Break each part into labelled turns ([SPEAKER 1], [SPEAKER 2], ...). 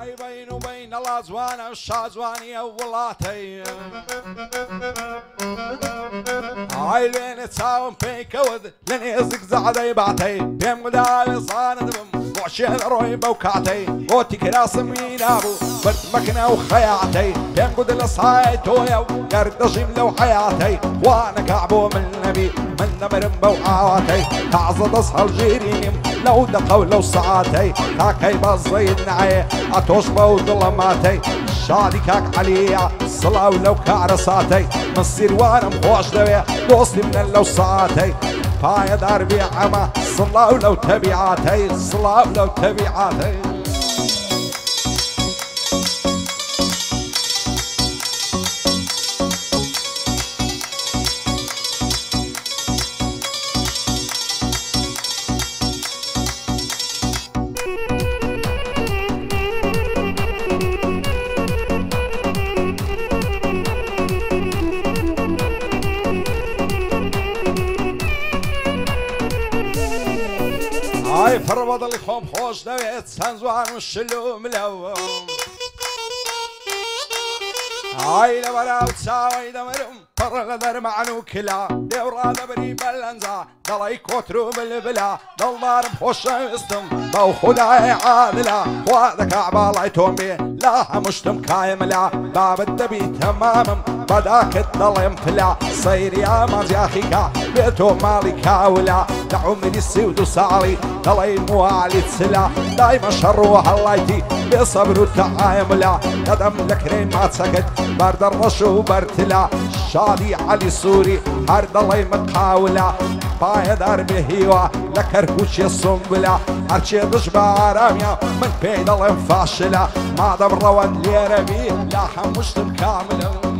[SPEAKER 1] ئەی بین و بین نەڵا جوانە شازوانیە وڵاتی ئای لێنە چاوم پێیکەوت لە نێزیک زعدەی باتەی پێم گوداوێ زانە دبم بۆشێن ڕۆی بەو کاتەی بۆتی کراسمی نابوو بردمەکنە و خەیاتەی پێم گود لە سای تۆیە و گەردەژیم لەو حیاتەی وانەکە بۆ من نەبی من نەبرم بەو ئاواتەی تازە دەست هەڵژێرینیم لەو دەقە و لەو سعاتەی تاکەی بەزەید نایە ئەتۆش بەو دڵەماتەی شادی کاک عەلیە سڵاو لەو کارە ساتەی من سیروانم خۆش دەوێ دۆستی منە لەو ساعتەی پایەدار بێ ئەمە خۆش دەوێت چەند جوان و شلوم لەوە ئای لە بەراو چاوەی دەمرم پڕ لە دەرمەعن و کلا دێوڕادەبری بەلەنجا دەڵی کۆتر و بلبلا دڵدارم خۆشەویستم بەو خدای عادلا باڵای تۆم بێ لا هەمشتم کایملا بابت دەبی تەمامم بەداکت دەڵێم پلا سەیری ئامانجیاخیکا بێ تۆ ماڵی کاولا. لە عمری سی و دو ساڵی دەڵی موالی چلا. دایمە شەڕ و هەڵایتی بێ سەبر و تەعایملا دەدەم لە کرێن ماچەکەت بەردەڕەش و بەرتلا. شادی علی سووری هەر دەڵی مقاولا پایەدار بێ هیوە لە کەرکوچێ سمبلا هەرچێ دش بە ئارامیە من پێی دەڵێم فاشلا. مادەم ڕەوەند لێرەبی لا هەمووشتم کاملە.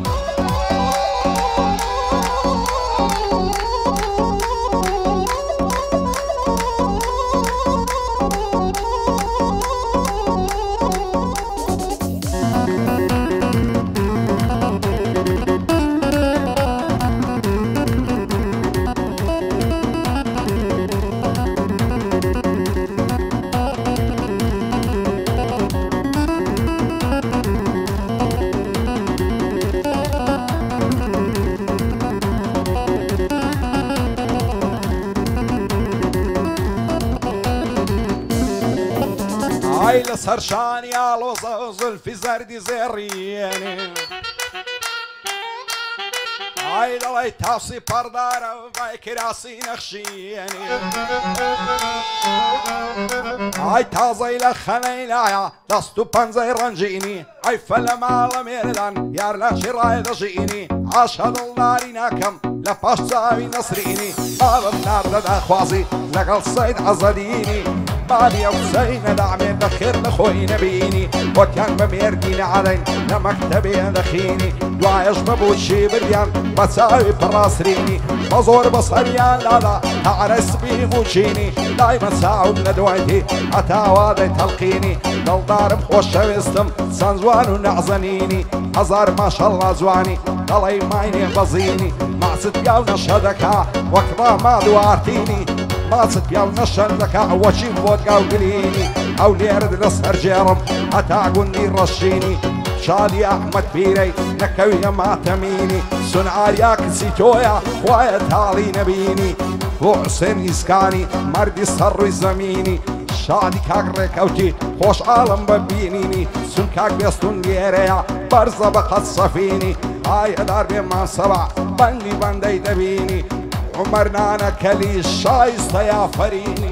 [SPEAKER 1] ئای لە سەرشانی ئاڵۆزە زلفی زەردی زێڕیێنێ ئای دەڵی تاسی پەردارە وای کراسی نەخشیێنێ ئای تازەی لە خەنەی لایە دەست و پەنجەی ڕەنجینی ئەی فە لە ماڵە مێردان یار لە شێڕای دەژینی ئاشە دڵداری ناکەم لە پاش چاوی نەسرینی ئاڵم ناردەدا خوازی لەگەڵ سەید عەزەدینی بابی ئەو سەی نەدامێ بەخێر لە خۆی نەبینی وەکیان بە مێردی نەعەڵین لە مەکتەبێ دەخینی دوایش بەبوو چی بریان بە چاوی پڕاسترینی بە زۆر بە سەریان لادا هەعرەسبی موچینی دایمە چاوم لە دوایتی هەتاوادەی تەڵقینی دڵدارم خۆشەویستم چەند جوان و نەعزەنینی هەزار ماشەڵڵا جوانی دەڵی ماینێ ماسك يا ونشن لك وشيم فودكا وقليني او ليرد لصهر جيرم اتاقوني رشيني شالي احمد بيري نكوي ما تميني سنعال يا كسيتويا خويا تالي نبيني وحسين اسكاني مردي سر زميني شادي کاغ رکوتی خوش عالم ببینینی سون کاغ بیستون گیریا برزا بخصفینی آیا دار به سبع بندی بندی دبینی عمر نانا كلي شايسته يا فريد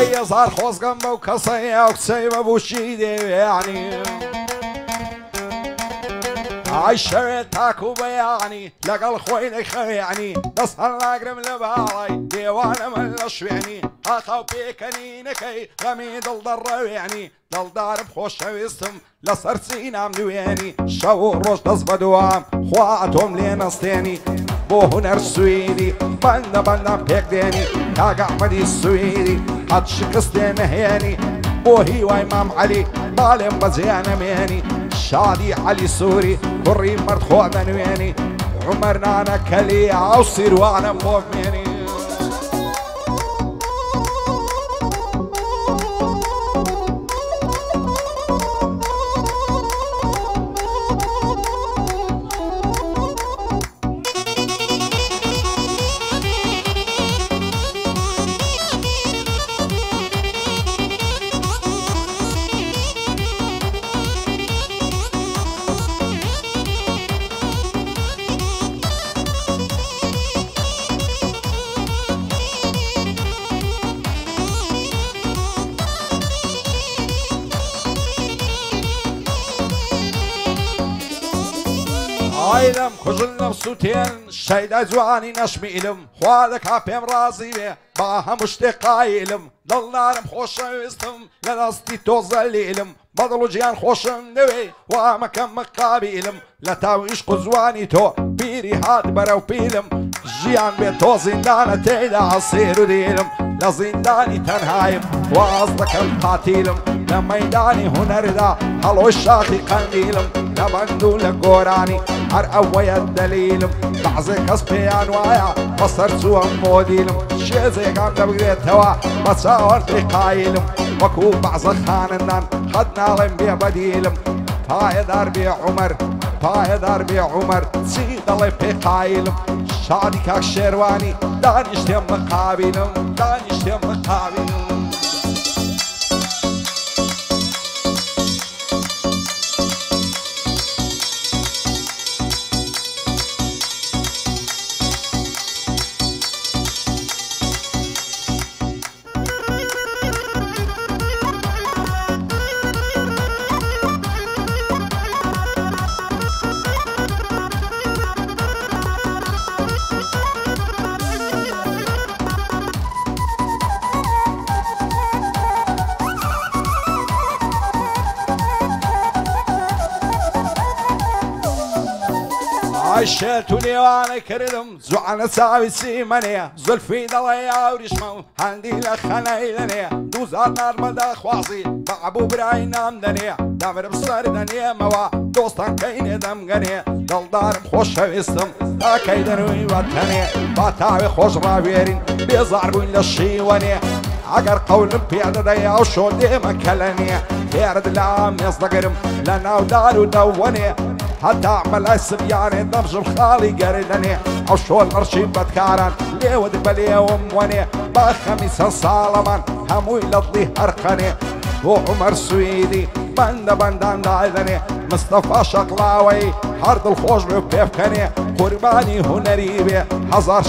[SPEAKER 1] ئەی زار خۆزگەم بەو کەسەی ئەو کچەی بەبووشی دەوێ ئای شەوێت تاکو بەیانی لەگەڵ خۆی نەیخەوێنی. دەست هەڵ ناگرم لە باڵی دێوانەمە لە شوێنی. ئاخاو پێکەنینەکەی غەمی دڵ دەڕەوێنی. دڵدارم خۆشەویستم لەسەر چینام دوێنی. شەو ڕۆژ دەست بە دوام خوا ئەتۆم لێ نەستێنی. بۆ هوەر سوئیری بەندە بەندەم پێک دێنی. کاگەحمەدی سوئیری هەت شکستێ نەهێنی بۆ هیوای مام علی باڵێم بەجیانەمێنی شادی علی سووری کوڕی مرد خۆ دەنوێنی عمەرنانە کەلی ئاو سیروانم بۆ مێنی ئایلم کوژل لەم سووتێن شەیدا جوانی نەشمیلم خوا دەکا پێم ڕازی بێ با هەموو شتێک قایلم دڵدارم خۆشەویستم لە دەستی تۆزەلیلم بەدڵ و گیان خۆشم نوێ وامەکەم مقابیلم لە تاویش قوزوانی تۆ پیری هات بەرەو پیلم. ژیان بێت تۆ زیندانە تێدا ئەسێر و دیلم. لە زیندانی تەنهایم واز دەکەم قاتیلم لە مەدانی هوەردا هەڵۆی شاخی قەندیلم لە بەند و لە گۆرانی هەر ئەوەیە دەلیلم بەعزێ کەس پێیان وایە بەسەر چووەم مۆدیلم شێزێکان دەبگرێتەوە بە چاوەڕی قایلم وەکو بەعزە خانندان پایدار درمی عمر چی دڵێ پێ قایلم شادی کاک شێوانی دانیشتێم مقابینم. دانیشتێم عشت و لێوانە کردم. زوانە چاوی چیمەنەیە زلفی دەڵێ یاوریشمە و هەندی لە خەنەی لەنێ دوزار نارمەدا خوازی بەعبوو برای نام دەنێ دەمرم سەر دەنێمەوە دۆستان کەینێ دەمگەنێ دڵدارم خۆشەویستم تاکەی دەنووی وەتەنێ با تاوێ خۆش ڕاوێرین بێزار بووین لە شیوەنێ. ئەگەر قەولم پێدەدەی ئەو شۆ دێمە کەلەنێ. پێرد لا مێز دەگرم لە ناودار و دەوەنێ هەتا مەلای سریانێ دەمژم خاڵی گەردنێ ئەو شۆل ئەرشی بەدکاران لێوت بە لێوم وەنێ با خەمی سە ساڵەمان هەمووی لەڵی هەرخەنێ بۆ عمەر سوئیدی بەندە بەندان دادنێ مستەفا شەقلاوەی هەر دڵخۆش بێ پێ بکەنێ قوربانی هوەری بێ هەزار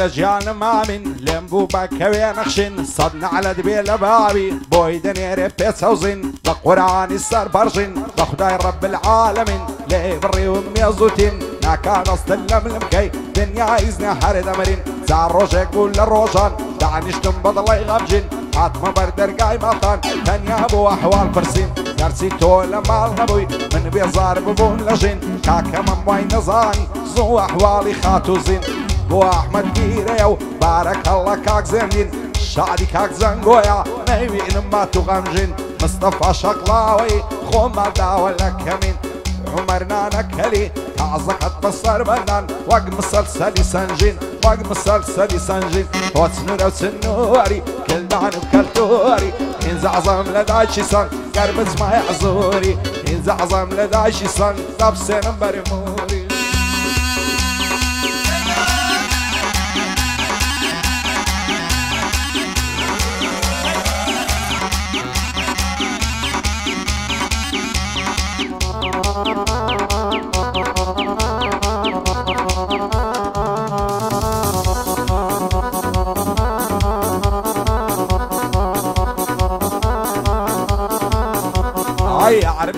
[SPEAKER 1] ما من لمبو بكوي نخشن. صدنا على دبيل بابي بوي دنيري بيتسوزن بقرآن السر برجن بخداي رب العالمين. لي بري ومي زوتين ناكان استلم المكي دنيا إذن حرد أمرين زار روجك قول للروجان دعنشتم بضلي غمجن حاتم بردر قاي مطان. تنيا بو أحوال فرسين درسي تول مال نبوي. من بيزار ببون لجن كاكا من وين نزاني زو أحوالي خاتو زين بو أحمد بيريو بارك الله كاك زمين شادي كاك زنقويا نيوين ما تغمجن مصطفى شقلاوي خو ما داوى لك من عمرنا نكلي تعزق تبصر بنان وق مسلسل سنجين وق مسلسل سنجين وتسنور وتسنوري كل دعن بكل توري انزعظم لداشي صن قربت ما انزعظم لداشي صن نفسي نمبر موري هاي عرب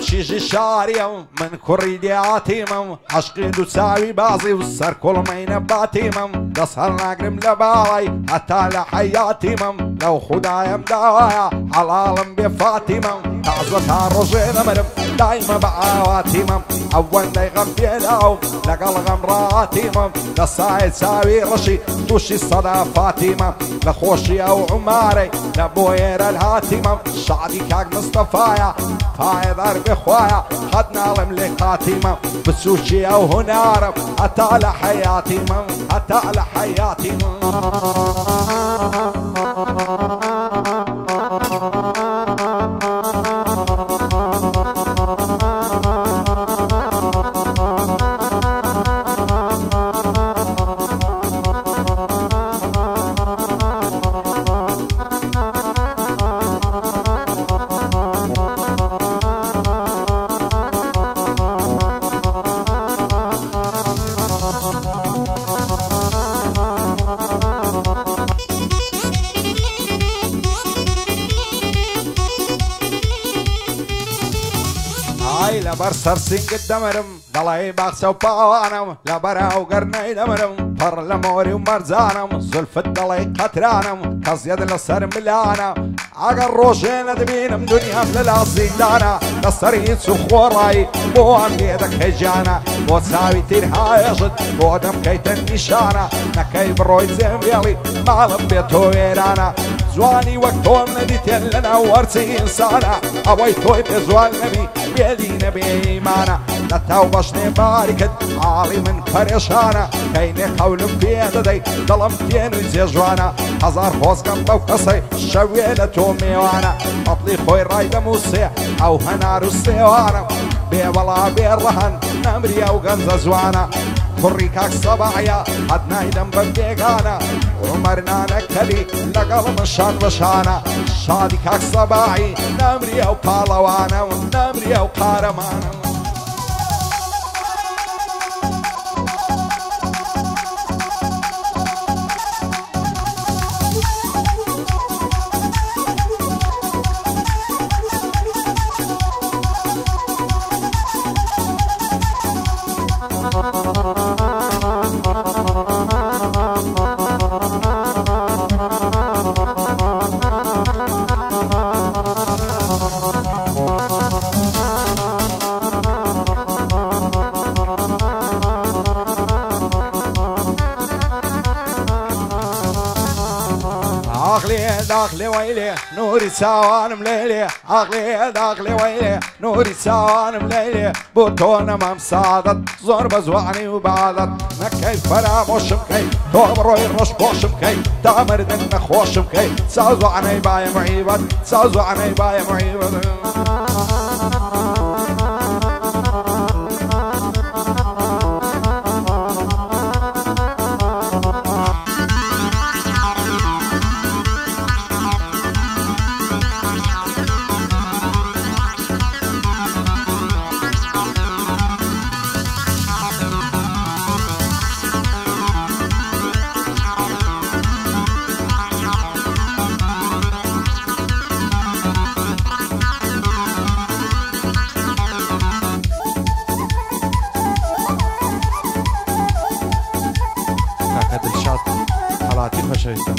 [SPEAKER 1] شيجي شاري من كوريدي عتيمم عشقي تساوي بعضي والسر كل ما ينباتيمم دسهر نقرم لباوي حتى لحياتيمم لو خدايا مداوايا حلالم بفاتيمم تعزتها رجينا مرم دايما بعواتيمم أول داي غم بيلاو لقل غمراتيمم لسايد ساوي رشي توشي صدا فاتيمم لخوشي أو عماري لبوير الهاتيمم شعبي كاك مصطفايا فايض اربي خوايا. حدنا لملكاتي مم بسوشي أو هنارم حتى لحياتي مم حتى لحياتي مم هاي لبر سرسين قدامرم دلاي باخسو باوانم لبر أو قرني دمرم فر لموري ومرزانم زلف الدلاي قترانم كزيد لسر ملانا عقر روشين دبينم دنيا فللا زندانا لسريت سخوراي بو ام بيدك هجانا بو تساوي تير هايشت بو دم كيت النشانة نكاي بروي جوانی وەک تۆم نەدیتێن لە ناو وەرچی ئینسانە. ئەوەی تۆی پێ جوان نەبی بێدی نەبێمانە لە تاو بەشنێ باریکت ئاڵی من پەرێشانە. کەینێ قەولم پێ دەدەی دڵم تێن و جێژوانە هزار خۆزگەم بەو کەسەی شەوێ لە تۆ میێوانە ئەپلی خۆی ڕای دەمووسێ ئەو هەنار و سێوانە بێوەڵا بێڕەهن نەمریا و گەنجە جوانە. کوڕی کاک سەباعە هەت نایدەم بە بێگانە. عمرنا نكلي لقل مشان وشانا شادي كاك صباعي نمري أو بالوانا ونمري أو قارمانا داخلي ويلي نوري سوان مليلي عقلي داخلي ويلي نوري سوان مليلي. بوتون ما مساعدت زور بزوعني وبعدت. نكي فلا مش مكي توبرو يرش بوش مكي تامر دن خوش مكي سازو عني باي معيبت سازو عني باي معيبت هاتی خۆشەویستە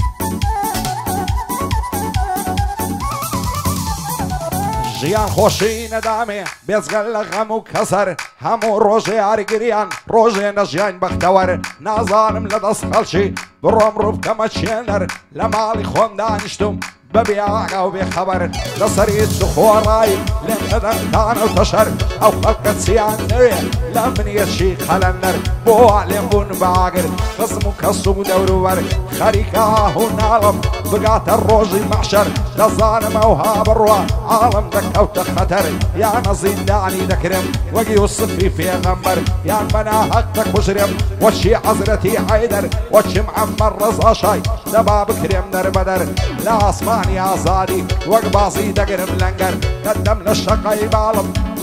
[SPEAKER 1] ژیان خۆشی نەدامێ بێزگەل لە غەم و کەسەر هەموو ڕۆژێ یاریگریان ڕۆژێ نەژیان بەختەوەر. نازانم لە دەست خەڵکی بڕۆم ڕووبکەمە چێنەر لە ماڵی خۆم دانیشتم. بەبێ ئاگا و بێخەبەر لەسەری خۆڕای لێ نەدەنتان و تەشەر ئەو خەڵکە چیان نوێ لە منیەشی خەلەندەر بۆ لێم بوون باگر قسم و کەس و دەوروبەر خەریکا و ناڵم بگاتە ڕۆژی مەحشەر دەزانم ئەو ها بڕوە ئاڵم دەکەوتە خەتەر یان نەزیندانی دەکرم وەگی و سفی پێغەمبەر یان بەنا حەق دەکوژرم وەچی حەزرەتی حەیدەر وەچم ئەمە ڕزاشای دەبا بکرێم دەربەدەر لە ئاسمانی ئازادی وەک بازی دەگرم لەنگەر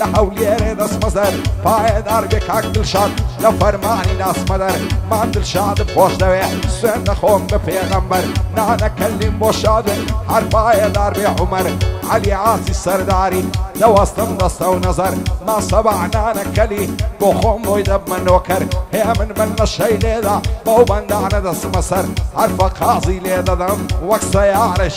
[SPEAKER 1] شەقای باڵم لە هەولێرێ دەستمەزەر پایەدار بێ کاک دڵشاد لە فەرمانی ناسمەدەر. مان دڵشادم خۆش دەوێ سوێن دەخۆم بە پێغەمبەر. نانەکەلیم بۆ شادن هەر پایەدار بێ عمەر علی عاسی سەرداری دەوەستم دەستە و نەزەر. ما سەبعنانەکەلی بۆ خۆم بۆی دەبمەنۆکەر هێ من من نەشەی لێدا بەو بەندانە دەسمە سەر. هەرفە قازی لێ دەدەم وەک سەیارە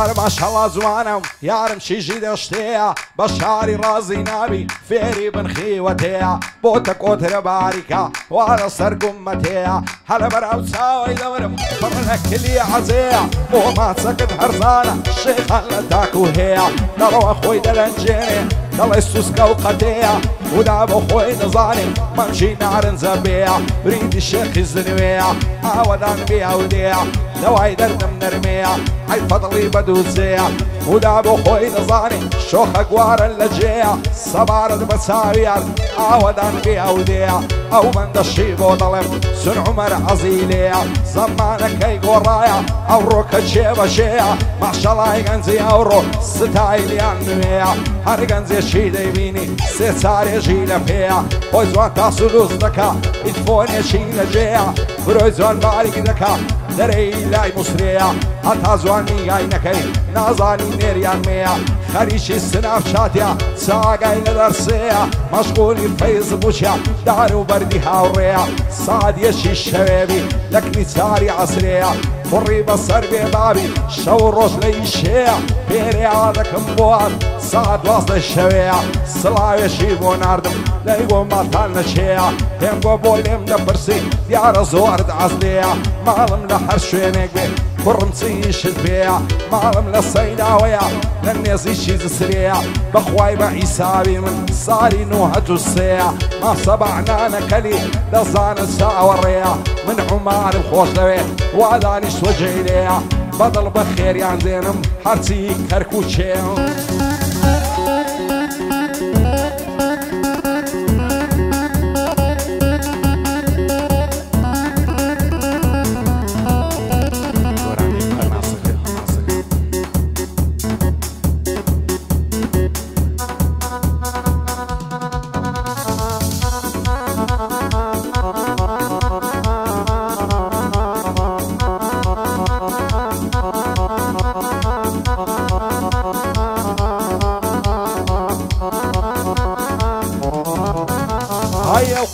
[SPEAKER 1] شارنجەر. هزار ماشەڵا جوانم یارم شیژی دەشتەیە بە شاری ڕازی ناوی فێری بنخیوەتەیە بۆ تە کۆترە باریکە وارە سەرگومەتەیە هەلە بەراو چاوی دەورم پڕە کلی عەزەیە بۆ ماچەکەت هەرزانە شێخان لە تاکو هەیە دەڕەوە خۆی دەرەنجێنێ دەڵێ سوسکە و قەتەیە ودا بۆ خۆی دەزانێ مەمشی نارنجە بێە بریدی شێخی زنوێە ئاوەدان بێ ئەودەیە دەردم نەرمەیە ئەی فەدڵی بەدووزەیە ودا بۆ خۆی دەزانێ شۆخە گوارن لە جێە سەبارەت بە چاویان ئاوەدان بێ ئەودەیە ئەو بەندەشی بۆ دەڵێم سن عمەر عەزیلەیە زەمانەکەی گۆڕایە ئەو ڕۆکە چێ بەشەیە ماشەڵای گەنجی ئەوڕۆ ستایلیان نوێیە هەر گەنجێکی دەیبینی سێ چارێژی لە پێەیە خۆی جوان تاسو دروست دەکا ئیتفۆنێکی لە جێە برۆی جوان باریک دەکا نەرەی لای مسرەیە هەتا زوانی یای نەکەی نازانی نێریان مەیە. خەریکی سناف شاتیا چاگای لە دەرسەیە مەشغولی فەیز بچە دار و بەردی هاوڕێە سادیەشی شەوێبی لەکنی چاری عسرەیە کوڕی بەسەر بێ بابی شەو ڕۆژ لە ئیشەیە پێریا دەکەم بۆوان سات واستە شەوەیە سڵاوێشی بۆ نردم لەی بۆ ماتان نەچەیە پێم بۆ بۆ لێم دەپرسی دیارە زۆر ئازلەیە ماڵم لە هەر شوێنێک بێ چیشت پێەیە ماڵم لە سەیناوەیە لە نێزیشی زسرەیە بەخوای بە ئیساوی من نوهەت و سەیە ما سەبعنانەکەلی دەزانە چاوەڕێە من عمارم خۆش دەوێت وا دانیش وەجێلەیە بەدڵ بە خێریان دێنم هەرچی کەرکوچێ.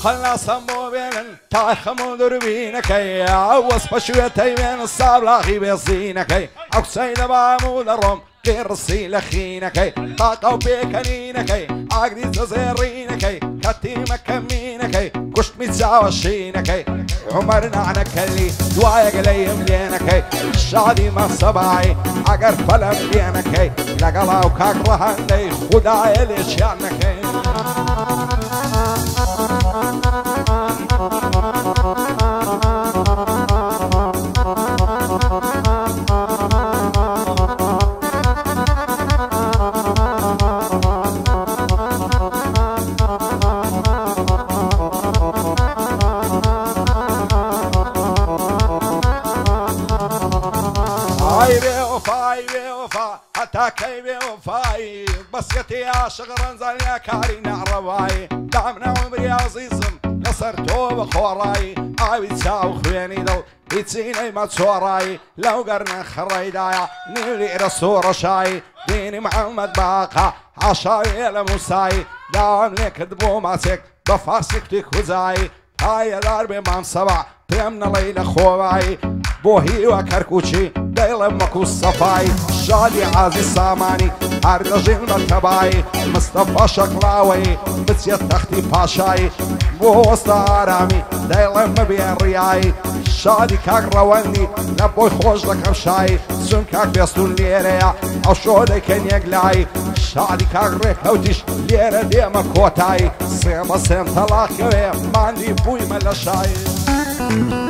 [SPEAKER 1] وخلنا صمو بين تاخمو دربينكي عوص بشويتي بين الصابلاغي بيصينكي عكسين بامو لروم قرصي لخينكي طاقة بيكنينكي عقدي تزيرينكي كتي مكمينكي كشت متزاوى شينكي عمرنا عنكلي دوايا قلي ملينكي شادي ما صباعي عقر فلم بينكي. لقلا وكاك رهندي خدايا ليش يعنكي دڵ هیچینەی مە چۆڕایی لەو گەرنە خڕیدایە نیولێرە سۆڕەشایی دینی محەممەد باقا عاشاوێ لە موسایی داوام لێ کرد بۆ ماسێک بە فارسی کوتی کوزایی پایەدار بێ مام سەبا پێم نەڵی لە خۆوایی بۆ هیوە کەرکوچی دەیڵە مەکو سەفای شادی عازی سامانی هەردەژین بە تەبایی مستەفا شەکڵاوەی بچێت تەختی پاشایی بۆ وەستا ئارامی دەیڵێ مەبێ ڕیایی شادی کاک ڕەوەندی لە بۆی خۆش دەکەم شایی سون کاک بێستون لێرەیە ئەو شۆ دەکەن یەک لای. شادی کاک ڕێکەوتیش لێرە دێمە کۆتایی سێمە سێم تەلاقەوێ ماندی بوویمە لە شایی.